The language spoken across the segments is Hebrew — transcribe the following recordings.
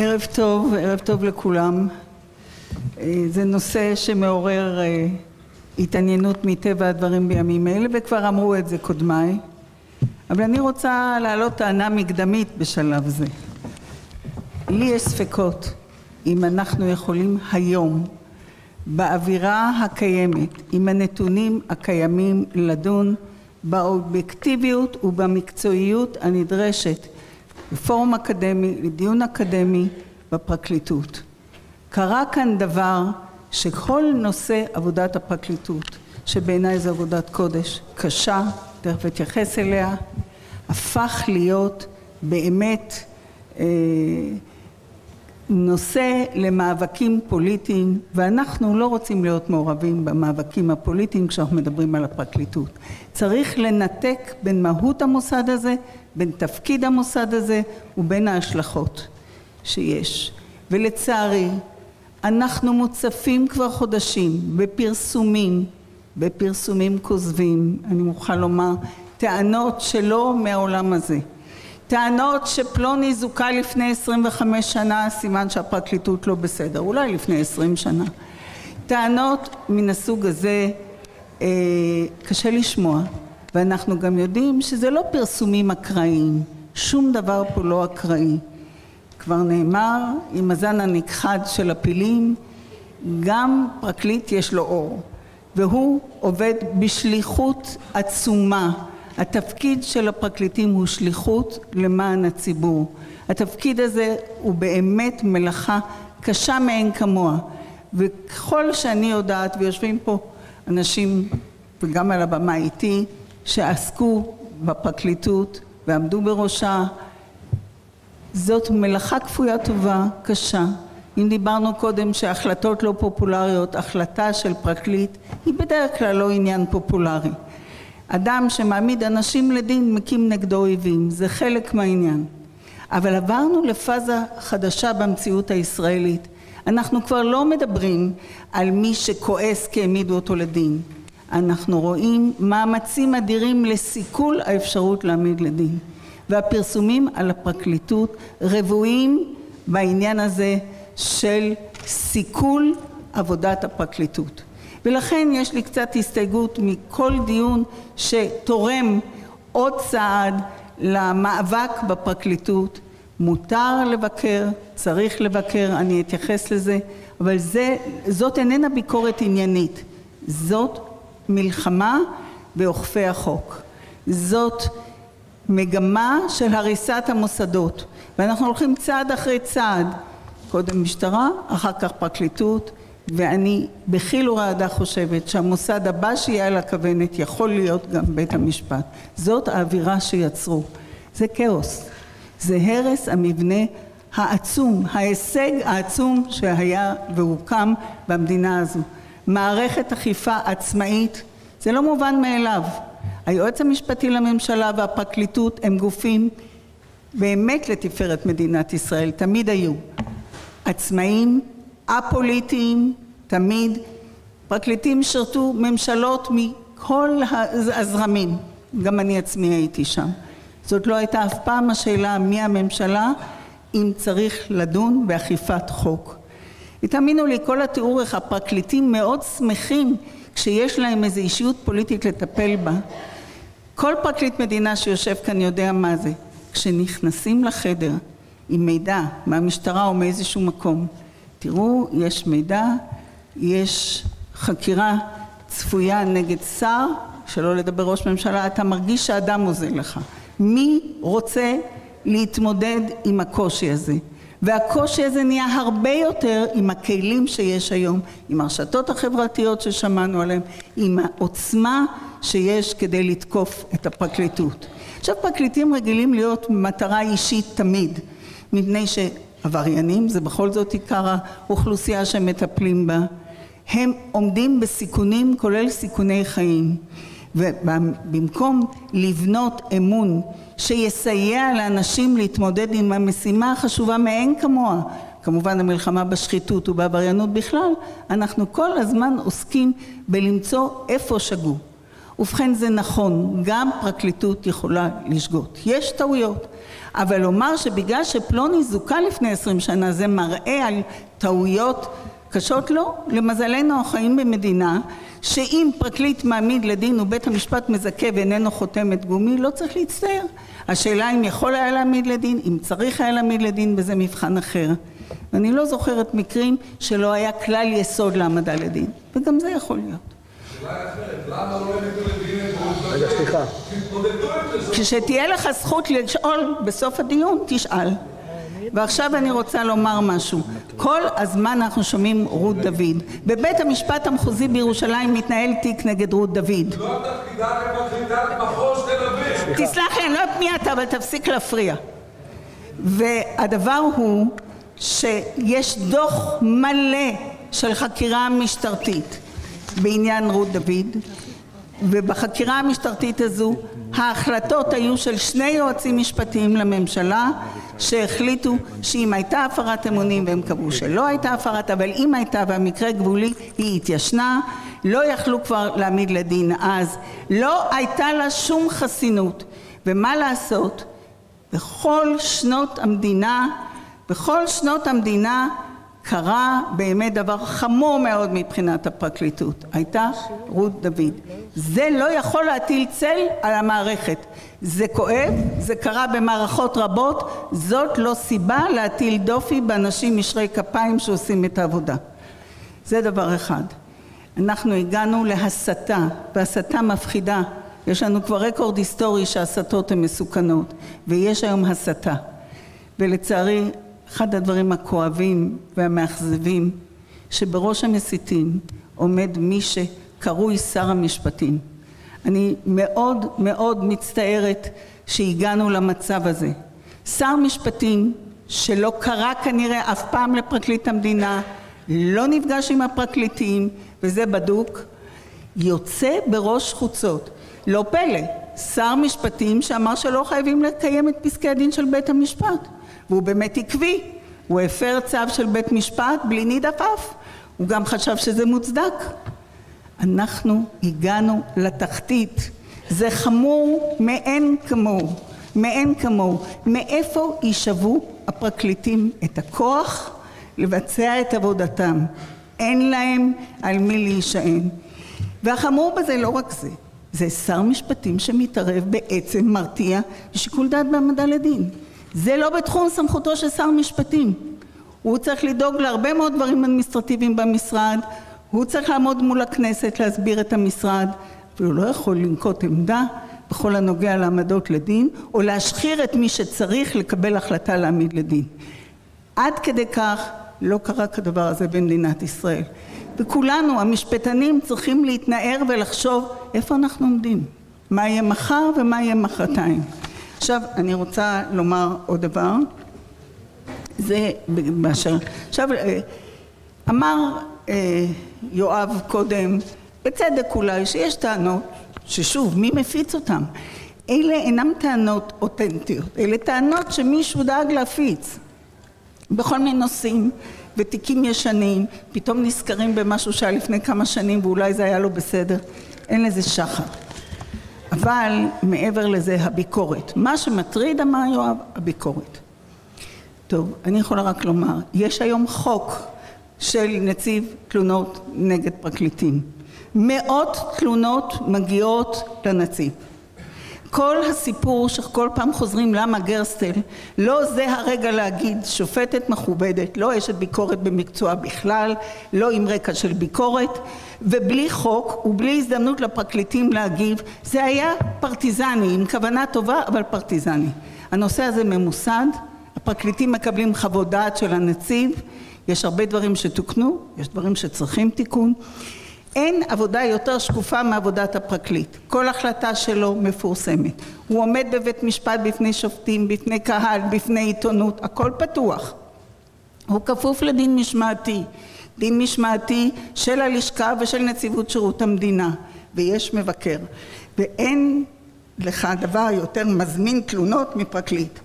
ערב טוב, ערב טוב לכולם. אה, זה נושא שמעורר אה, התעניינות מטבע הדברים בימים אלה, וכבר אמרו את זה קודמיי. אבל אני רוצה להעלות טענה מקדמית בשלב זה. לי יש ספקות אם אנחנו יכולים היום, באווירה הקיימת, עם הנתונים הקיימים, לדון באובייקטיביות ובמקצועיות הנדרשת לפורום אקדמי, לדיון אקדמי בפרקליטות. קרה כאן דבר שכל נושא עבודת הפרקליטות, שבעיניי זו עבודת קודש קשה, תכף אתייחס אליה, הפך להיות באמת אה, נושא למאבקים פוליטיים ואנחנו לא רוצים להיות מעורבים במאבקים הפוליטיים כשאנחנו מדברים על הפרקליטות. צריך לנתק בין מהות המוסד הזה, בין תפקיד המוסד הזה ובין ההשלכות שיש. ולצערי אנחנו מוצפים כבר חודשים בפרסומים, בפרסומים כוזבים, אני מוכרחה לומר, טענות שלא מהעולם הזה. טענות שפלוני זוכה לפני 25 שנה, סימן שהפרקליטות לא בסדר, אולי לפני 20 שנה. טענות מן הסוג הזה אה, קשה לשמוע, ואנחנו גם יודעים שזה לא פרסומים אקראיים, שום דבר פה לא אקראי. כבר נאמר, עם הזן הנכחד של הפילים, גם פרקליט יש לו אור, והוא עובד בשליחות עצומה. התפקיד של הפרקליטים הוא שליחות למען הציבור. התפקיד הזה הוא באמת מלאכה קשה מאין כמוה, וככל שאני יודעת, ויושבים פה אנשים, וגם על הבמה איתי, שעסקו בפרקליטות ועמדו בראשה, זאת מלאכה כפויה טובה, קשה. אם דיברנו קודם שהחלטות לא פופולריות, החלטה של פרקליט היא בדרך כלל לא עניין פופולרי. אדם שמעמיד אנשים לדין מקים נגדו אויבים, זה חלק מהעניין. אבל עברנו לפאזה חדשה במציאות הישראלית. אנחנו כבר לא מדברים על מי שכועס כי העמידו אותו לדין. אנחנו רואים מאמצים אדירים לסיכול האפשרות להעמיד לדין. והפרסומים על הפרקליטות רבועים בעניין הזה של סיכול עבודת הפרקליטות. ולכן יש לי קצת הסתייגות מכל דיון שתורם עוד צעד למאבק בפרקליטות. מותר לבקר, צריך לבקר, אני אתייחס לזה, אבל זה, זאת איננה ביקורת עניינית, זאת מלחמה באוכפי החוק. זאת מגמה של הריסת המוסדות, ואנחנו הולכים צעד אחרי צעד, קודם משטרה, אחר כך פרקליטות, ואני בחיל ורעדה חושבת שהמוסד הבא שיהיה על הכוונת יכול להיות גם בית המשפט. זאת האווירה שיצרו. זה כאוס. זה הרס המבנה העצום, ההישג העצום שהיה והוקם במדינה הזו. מערכת אכיפה עצמאית, זה לא מובן מאליו. היועץ המשפטי לממשלה והפרקליטות הם גופים באמת לתפארת מדינת ישראל, תמיד היו. עצמאים, א-פוליטיים, תמיד. פרקליטים שירתו ממשלות מכל הזרמים, גם אני עצמי הייתי שם. זאת לא הייתה אף פעם השאלה מי הממשלה, אם צריך לדון באכיפת חוק. ותאמינו לי, כל התיאור איך הפרקליטים מאוד שמחים כשיש להם איזו אישיות פוליטית לטפל בה. כל פרקליט מדינה שיושב כאן יודע מה זה. כשנכנסים לחדר עם מידע מהמשטרה או מאיזשהו מקום, תראו, יש מידע, יש חקירה צפויה נגד שר, שלא לדבר ראש ממשלה, אתה מרגיש שהאדם עוזר לך. מי רוצה להתמודד עם הקושי הזה? והקושי הזה נהיה הרבה יותר עם הכלים שיש היום, עם הרשתות החברתיות ששמענו עליהן, עם העוצמה שיש כדי לתקוף את הפרקליטות. עכשיו פרקליטים רגילים להיות מטרה אישית תמיד, מפני שעבריינים זה בכל זאת עיקר האוכלוסייה שמטפלים בה, הם עומדים בסיכונים כולל סיכוני חיים ובמקום לבנות אמון שיסייע לאנשים להתמודד עם המשימה החשובה מאין כמוה, כמובן המלחמה בשחיתות ובעבריינות בכלל, אנחנו כל הזמן עוסקים בלמצוא איפה שגו. ובכן זה נכון, גם פרקליטות יכולה לשגות. יש טעויות, אבל לומר שבגלל שפלוני זוכה לפני עשרים שנה זה מראה על טעויות קשות לא, למזלנו אנחנו חיים במדינה שאם פרקליט מעמיד לדין ובית המשפט מזכה ואיננו חותמת גומי לא צריך להצטער השאלה אם יכול היה להעמיד לדין, אם צריך היה להעמיד לדין וזה מבחן אחר ואני לא זוכרת מקרים שלא היה כלל יסוד להעמדה לדין וגם זה יכול להיות רגע, סליחה. כשתהיה לך זכות לשאול בסוף הדיון, תשאל. ועכשיו אני רוצה לומר משהו. כל הזמן אנחנו שומעים רות דוד. בבית המשפט המחוזי בירושלים מתנהל תיק נגד רות דוד. לא תפקידה כפרקליטת מחוז תל אביב. תסלח לי, אני לא יודעת מי אתה, אבל תפסיק להפריע. והדבר הוא שיש דוח מלא של חקירה משטרתית בעניין רות דוד ובחקירה המשטרתית הזו ההחלטות היו של שני יועצים משפטיים לממשלה שהחליטו שאם הייתה הפרת אמונים והם קבעו שלא הייתה הפרת אבל אם הייתה והמקרה גבולי היא התיישנה לא יכלו כבר להעמיד לדין. אז לא הייתה לה שום חסינות. ומה לעשות? בכל שנות המדינה בכל שנות המדינה קרה באמת דבר חמור מאוד מבחינת הפרקליטות. הייתה רות דוד. זה לא יכול להטיל צל על המערכת. זה כואב זה קרה במערכות רבות זאת לא סיבה להטיל דופי באנשים ישרי כפיים שעושים את העבודה. זה דבר אחד. אנחנו הגענו להסתה והסתה מפחידה. יש לנו כבר רקורד היסטורי שהסתות הן מסוכנות ויש היום הסתה. ולצערי אחד הדברים הכואבים והמאכזבים שבראש המסיתים עומד מי שקרוי שר המשפטים. אני מאוד מאוד מצטערת שהגענו למצב הזה. שר משפטים שלא קרא כנראה אף פעם לפרקליט המדינה, לא נפגש עם הפרקליטים וזה בדוק, יוצא בראש חוצות. לא פלא, שר משפטים שאמר שלא חייבים לקיים את פסקי הדין של בית המשפט. והוא באמת עקבי, הוא הפר צו של בית משפט בלי ניד עפעף, הוא גם חשב שזה מוצדק. אנחנו הגענו לתחתית, זה חמור מאין כמוהו, מאין כמוהו. מאיפה יישבו הפרקליטים את הכוח לבצע את עבודתם? אין להם על מי להישען. והחמור בזה לא רק זה, זה שר משפטים שמתערב בעצם מרתיע בשיקול דעת בהעמדה לדין. זה לא בתחום סמכותו של שר משפטים. הוא צריך לדאוג להרבה מאוד דברים אדמיניסטרטיביים במשרד, הוא צריך לעמוד מול הכנסת להסביר את המשרד, והוא לא יכול לנקוט עמדה בכל הנוגע לעמדות לדין, או להשחיר את מי שצריך לקבל החלטה להעמיד לדין. עד כדי כך לא קרה כדבר הזה במדינת ישראל. וכולנו, המשפטנים, צריכים להתנער ולחשוב איפה אנחנו עומדים, מה יהיה מחר ומה יהיה מחרתיים. עכשיו אני רוצה לומר עוד דבר, זה באשר, עכשיו אמר יואב קודם, בצדק אולי, שיש טענות, ששוב מי מפיץ אותן? אלה אינן טענות אותנטיות, אלה טענות שמישהו דאג להפיץ. בכל מיני נושאים ותיקים ישנים, פתאום נזכרים במשהו שהיה לפני כמה שנים ואולי זה היה לא בסדר, אין לזה שחר. אבל מעבר לזה הביקורת. מה שמטריד אמר יואב, הביקורת. טוב, אני יכולה רק לומר, יש היום חוק של נציב תלונות נגד פרקליטים. מאות תלונות מגיעות לנציב. כל הסיפור שכל פעם חוזרים למה גרסטל, לא זה הרגע להגיד שופטת מכובדת, לא אשת ביקורת במקצוע בכלל, לא עם רקע של ביקורת, ובלי חוק ובלי הזדמנות לפרקליטים להגיב, זה היה פרטיזני, עם כוונה טובה אבל פרטיזני. הנושא הזה ממוסד, הפרקליטים מקבלים חוות דעת של הנציב, יש הרבה דברים שתוקנו, יש דברים שצריכים תיקון. אין עבודה יותר שקופה מעבודת הפרקליט, כל החלטה שלו מפורסמת, הוא עומד בבית משפט בפני שופטים, בפני קהל, בפני עיתונות, הכל פתוח, הוא כפוף לדין משמעתי, דין משמעתי של הלשכה ושל נציבות שירות המדינה. ויש מבקר. ואין לך דבר יותר מזמין תלונות מפרקליט.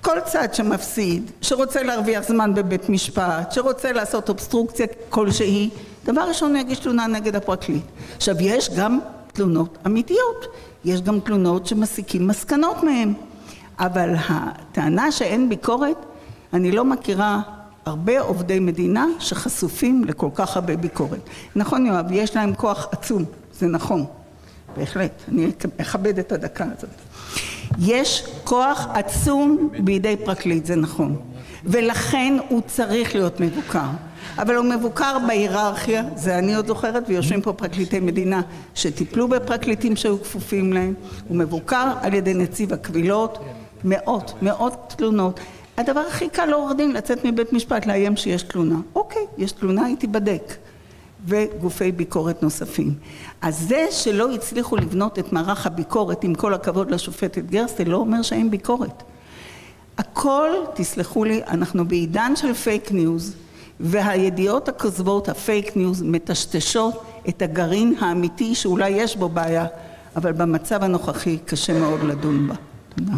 כל צד שמפסיד, שרוצה להרוויח זמן בבית משפט, שרוצה לעשות אובסטרוקציה כלשהי, דבר ראשון הוא יגיש תלונה נגד הפרקליט. עכשיו יש גם תלונות אמיתיות, יש גם תלונות שמסיקים מסקנות מהן. אבל הטענה שאין ביקורת, אני לא מכירה הרבה עובדי מדינה שחשופים לכל כך הרבה ביקורת. נכון יואב, יש להם כוח עצום, זה נכון, בהחלט, אני אכבד את הדקה הזאת. יש כוח עצום בידי פרקליט, זה נכון, ולכן הוא צריך להיות מבוקר. אבל הוא מבוקר בהיררכיה, זה אני עוד זוכרת, ויושבים פה פרקליטי מדינה שטיפלו בפרקליטים שהיו כפופים להם, הוא מבוקר על ידי נציב הקבילות, מאות, מאות תלונות. הדבר הכי קל לעורך דין לצאת מבית משפט לאיים שיש תלונה. אוקיי, יש תלונה, היא תיבדק. וגופי ביקורת נוספים. אז זה שלא הצליחו לבנות את מערך הביקורת, עם כל הכבוד לשופטת גרסטל, לא אומר שאין ביקורת. הכל, תסלחו לי, אנחנו בעידן של פייק ניוז, והידיעות הכוזבות, הפייק ניוז, מטשטשות את הגרעין האמיתי שאולי יש בו בעיה, אבל במצב הנוכחי קשה מאוד לדון בה. תודה.